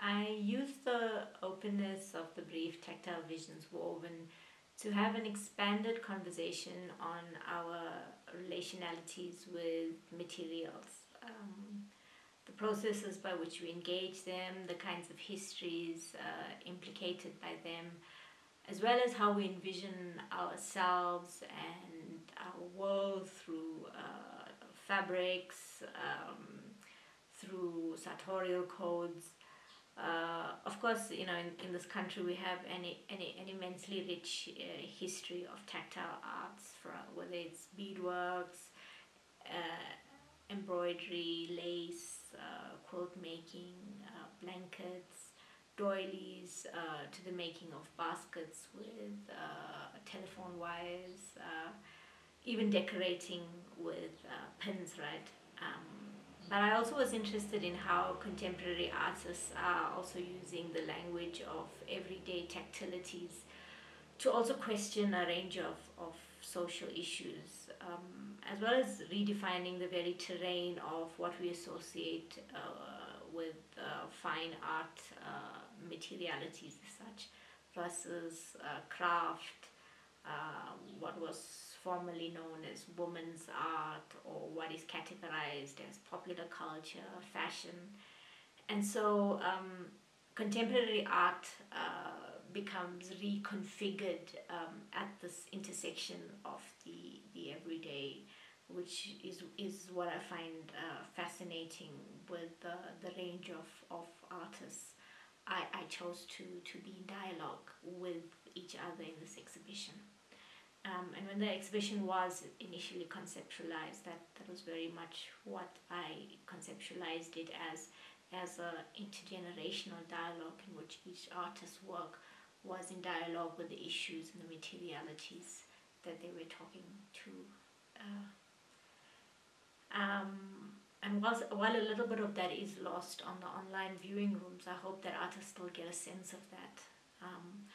I use the openness of the brief tactile visions woven to have an expanded conversation on our relationalities with materials. Um, the processes by which we engage them, the kinds of histories uh, implicated by them, as well as how we envision ourselves and our world through uh, fabrics, um, through sartorial codes. Uh, of course, you know, in, in this country we have an, an, an immensely rich uh, history of tactile arts, for, whether it's beadworks, uh, embroidery, lace, uh, quilt making, uh, blankets, doilies, uh, to the making of baskets with telephone wires, even decorating with pins, right? Um, but I also was interested in how contemporary artists are also using the language of everyday tactilities to also question a range of, of social issues, um, as well as redefining the very terrain of what we associate uh, with uh, fine art uh, materialities as such versus uh, craft, uh, what was formerly known as women's art or what is categorized as popular culture, fashion. And so um, contemporary art uh, becomes reconfigured um, at this intersection of the, the everyday, which is, is what I find uh, fascinating with the, the range of, of artists I, I chose to, to be in dialogue with each other in this exhibition. Um, and when the exhibition was initially conceptualized, that, that was very much what I conceptualized it as, as an intergenerational dialogue in which each artist's work was in dialogue with the issues and the materialities that they were talking to. Uh, um, and whilst, while a little bit of that is lost on the online viewing rooms, I hope that artists still get a sense of that. Um,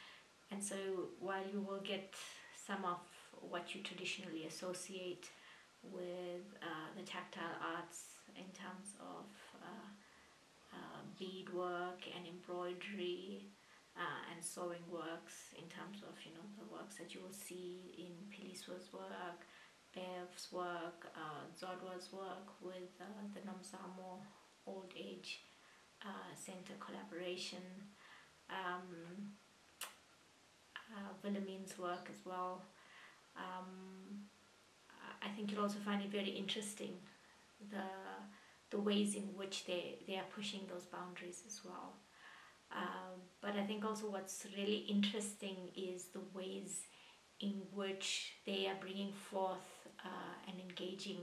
and so while you will get some of what you traditionally associate with uh, the tactile arts in terms of uh, uh, beadwork and embroidery uh, and sewing works in terms of you know the works that you will see in Philiswa's work, Bev's work, uh, Zodwa's work with uh, the Nomzamo Old Age Center collaboration. Um, Willemien's work as well. Um, I think you'll also find it very interesting the the ways in which they, they are pushing those boundaries as well. Um, but I think also what's really interesting is the ways in which they are bringing forth uh, and engaging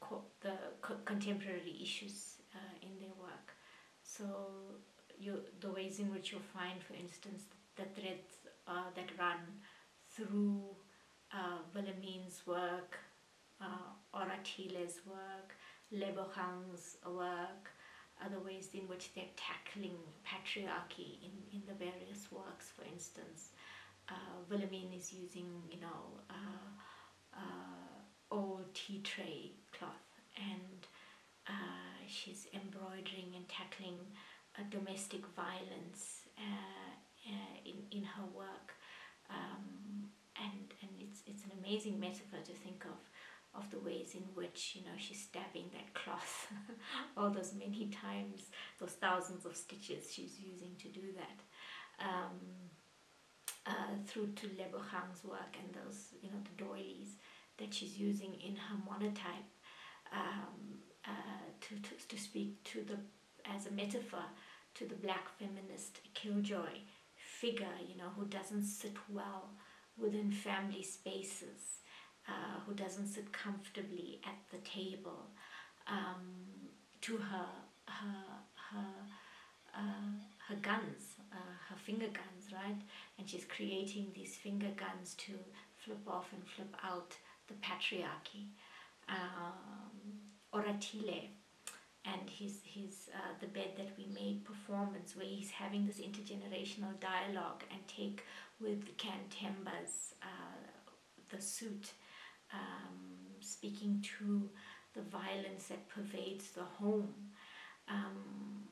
co- the co- contemporary issues uh, in their work. So you the ways in which you find, for instance, the threads uh, that run through uh, Willemien's work, uh, Oratile's work, Lebogang's work, other ways in which they're tackling patriarchy in, in the various works, for instance. Uh, Willemien is using, you know, uh, uh, old tea tray cloth and uh, she's embroidering and tackling uh, domestic violence uh, in, in her work. Um, and and it's, it's an amazing metaphor to think of of the ways in which you know she's stabbing that cloth all those many times those thousands of stitches she's using to do that um, uh, through to Lebogang's work and those you know the doilies that she's using in her monotype um, uh, to, to, to speak to the as a metaphor to the black feminist killjoy figure, you know, who doesn't sit well within family spaces, uh, who doesn't sit comfortably at the table, um, to her her her uh, her guns, uh, her finger guns, right? And she's creating these finger guns to flip off and flip out the patriarchy. Um, Oratile, and his his uh, the bed that we made performance where he's having this intergenerational dialogue and take with Cantemba's uh, the suit um, speaking to the violence that pervades the home. Um,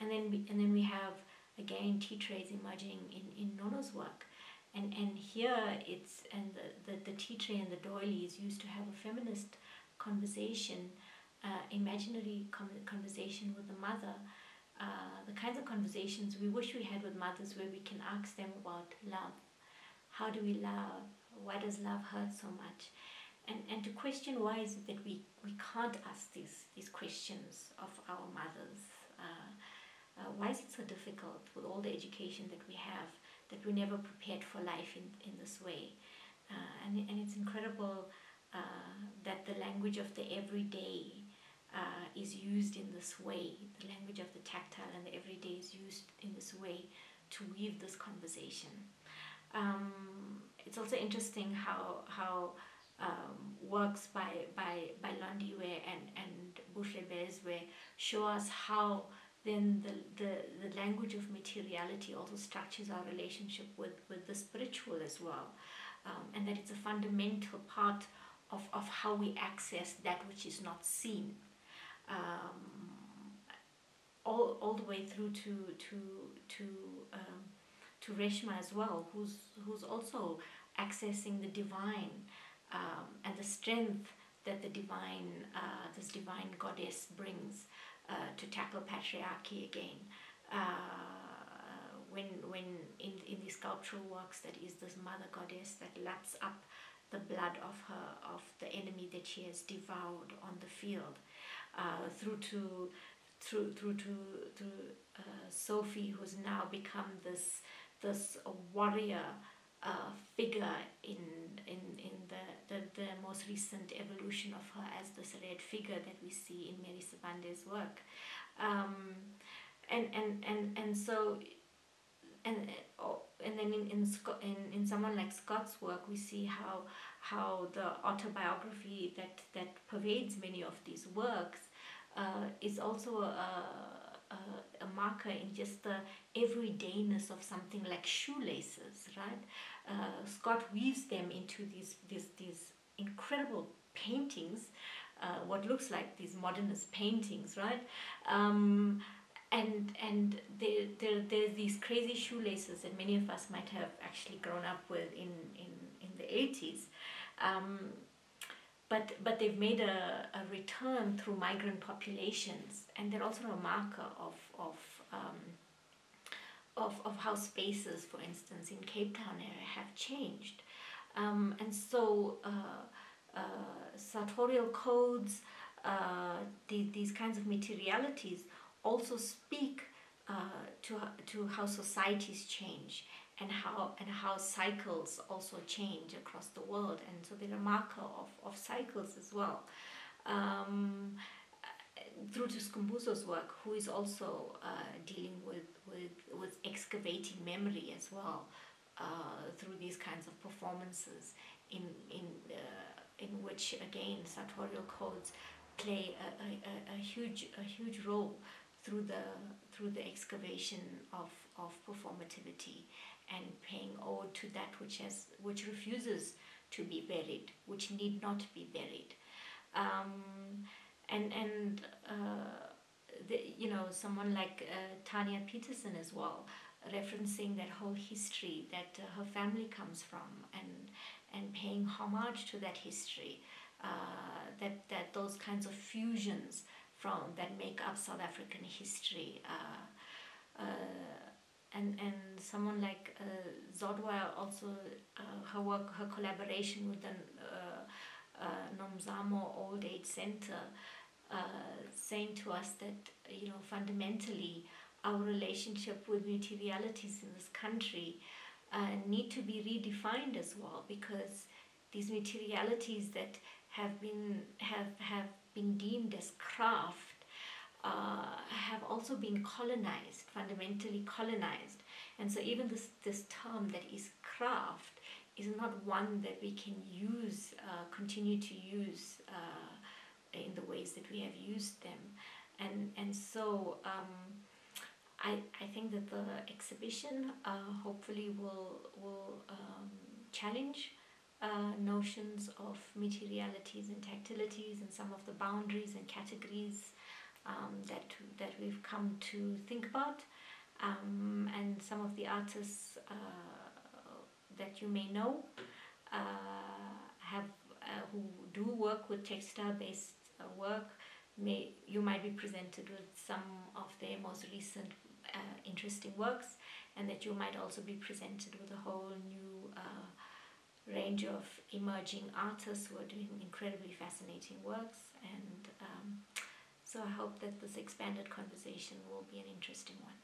and then we, and then we have again tea trays emerging in in Nono's work, and and here it's and the, the, the tea tray and the doily is used to have a feminist conversation, uh, imaginary conversation with the mother. Uh, the kinds of conversations we wish we had with mothers where we can ask them about love. How do we love? Why does love hurt so much? And, and to question why is it that we, we can't ask these, these questions of our mothers. Uh, uh, why is it so difficult with all the education that we have that we're never prepared for life in, in this way? Uh, and, and it's incredible uh, that the language of the everyday uh, is used in this way. The language of the tactile and the everyday is used in this way to weave this conversation. Um, it's also interesting how how um, works by by by Londiwe and and Buhlebezwe show us how then the, the, the language of materiality also structures our relationship with, with the spiritual as well. Um, and that it's a fundamental part of, of how we access that which is not seen. Um, all, all the way through to to to um, to Reshma as well, who's who's also accessing the divine um, and the strength that the divine, uh, this divine goddess brings uh, to tackle patriarchy again. Uh, when when in, in the sculptural works that is this mother goddess that laps up the blood of her of the enemy that she has devoured on the field uh, through to through through to to uh, Sophie who's now become this this warrior uh, figure in in in the, the the most recent evolution of her as this red figure that we see in Mary Sibande's work, um, and and and and so. And, oh, and then in, in in in someone like Scott's work, we see how how the autobiography that that pervades many of these works uh, is also a, a, a marker in just the everydayness of something like shoelaces, right? Uh, Scott weaves them into these these these incredible paintings, uh, what looks like these modernist paintings, right? Um, and and there, there there's these crazy shoelaces that many of us might have actually grown up with in in in the 80s. Um, but but they've made a, a return through migrant populations and they're also a marker of of um, of, of how spaces for instance in Cape Town area have changed. Um, and so uh, uh, sartorial codes uh, the, these kinds of materialities also speak uh, to, to how societies change and how and how cycles also change across the world. And so they're a marker of, of cycles as well. Um, through to work who is also uh, dealing with, with, with excavating memory as well uh, through these kinds of performances in, in, uh, in which again sartorial codes play a, a, a, huge, a huge role through the, through the excavation of, of performativity and paying ode to that which has which refuses to be buried, which need not be buried, um, and and uh, the, you know someone like uh, Thania Petersen as well, referencing that whole history that uh, her family comes from, and and paying homage to that history, uh, that that those kinds of fusions from that make up South African history. And and someone like uh, Zodwa also uh, her work her collaboration with the uh, uh, Nomzamo Old Age Center uh, saying to us that you know fundamentally our relationship with materialities in this country uh, need to be redefined as well because these materialities that have been have have been deemed as craft uh, have also been colonized, fundamentally colonized. And so even this, this term that is craft is not one that we can use, uh, continue to use uh, in the ways that we have used them. And, and so um, I, I think that the exhibition uh, hopefully will, will um, challenge uh, notions of materialities and tactilities and some of the boundaries and categories um, that that we've come to think about, um, and some of the artists uh, that you may know uh, have uh, who do work with textile-based uh, work. May you might be presented with some of their most recent uh, interesting works, and that you might also be presented with a whole new range of emerging artists who are doing incredibly fascinating works and um, so I hope that this expanded conversation will be an interesting one.